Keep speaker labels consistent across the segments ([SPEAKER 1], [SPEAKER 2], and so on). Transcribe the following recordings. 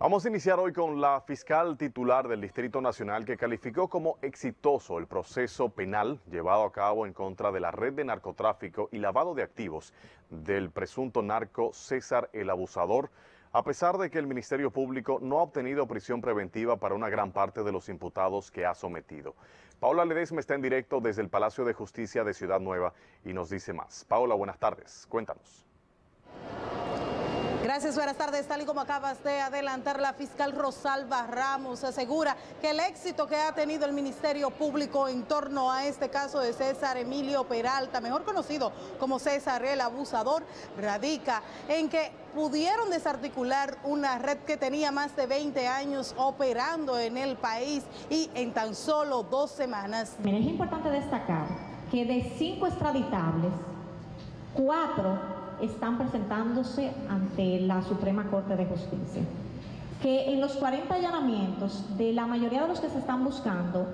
[SPEAKER 1] Vamos a iniciar hoy con la fiscal titular del Distrito Nacional que calificó como exitoso el proceso penal llevado a cabo en contra de la red de narcotráfico y lavado de activos del presunto narco César el Abusador, a pesar de que el Ministerio Público no ha obtenido prisión preventiva para una gran parte de los imputados que ha sometido. Paula Ledesma está en directo desde el Palacio de Justicia de Ciudad Nueva y nos dice más. Paula, buenas tardes. Cuéntanos.
[SPEAKER 2] Gracias, buenas tardes. Tal y como acabas de adelantar, la fiscal Rosalba Ramos asegura que el éxito que ha tenido el Ministerio Público en torno a este caso de César Emilio Peralta, mejor conocido como César el Abusador, radica en que pudieron desarticular una red que tenía más de 20 años operando en el país y en tan solo dos semanas.
[SPEAKER 3] Es importante destacar que de cinco extraditables, cuatro están presentándose ante la Suprema Corte de Justicia. Que en los 40 allanamientos de la mayoría de los que se están buscando,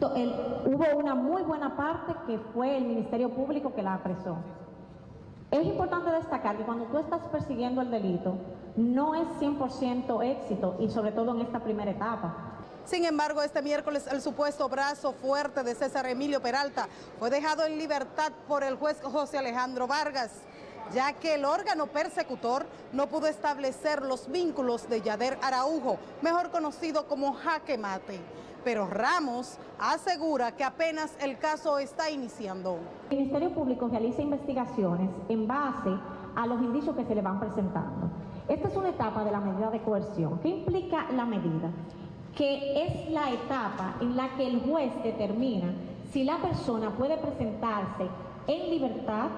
[SPEAKER 3] hubo una muy buena parte que fue el Ministerio Público que la apresó. Es importante destacar que cuando tú estás persiguiendo el delito, no es 100% éxito y sobre todo en esta primera etapa.
[SPEAKER 2] Sin embargo, este miércoles el supuesto brazo fuerte de César Emilio Peralta fue dejado en libertad por el juez José Alejandro Vargas ya que el órgano persecutor no pudo establecer los vínculos de Yader Araujo, mejor conocido como Jaque Mate. Pero Ramos asegura que apenas el caso está iniciando.
[SPEAKER 3] El Ministerio Público realiza investigaciones en base a los indicios que se le van presentando. Esta es una etapa de la medida de coerción. ¿Qué implica la medida? Que es la etapa en la que el juez determina si la persona puede presentarse en libertad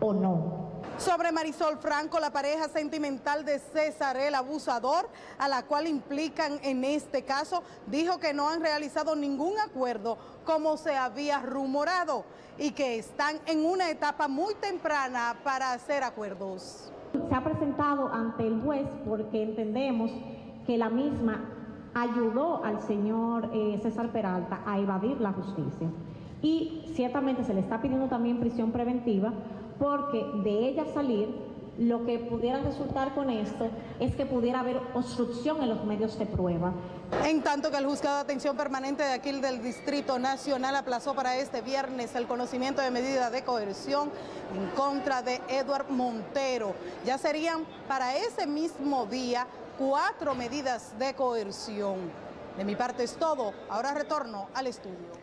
[SPEAKER 3] o no.
[SPEAKER 2] Sobre Marisol Franco, la pareja sentimental de César el abusador, a la cual implican en este caso, dijo que no han realizado ningún acuerdo como se había rumorado y que están en una etapa muy temprana para hacer acuerdos.
[SPEAKER 3] Se ha presentado ante el juez porque entendemos que la misma ayudó al señor eh, César Peralta a evadir la justicia. Y ciertamente se le está pidiendo también prisión preventiva porque de ella salir, lo que pudiera resultar con esto es que pudiera haber obstrucción en los medios de prueba.
[SPEAKER 2] En tanto que el juzgado de atención permanente de aquí del Distrito Nacional aplazó para este viernes el conocimiento de medida de coerción en contra de Edward Montero. Ya serían para ese mismo día cuatro medidas de coerción. De mi parte es todo. Ahora retorno al estudio.